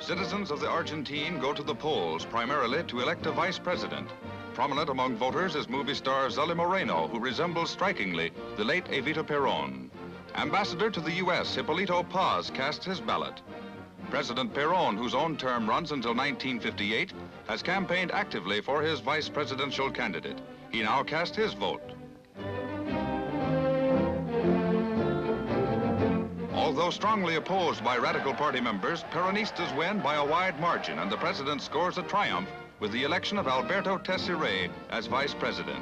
Citizens of the Argentine go to the polls primarily to elect a vice president. Prominent among voters is movie star Zully Moreno, who resembles strikingly the late Evita Peron. Ambassador to the U.S., Hippolito Paz casts his ballot. President Peron, whose own term runs until 1958, has campaigned actively for his vice presidential candidate. He now cast his vote. Although strongly opposed by radical party members, Peronistas win by a wide margin and the president scores a triumph with the election of Alberto Tessaire as vice president.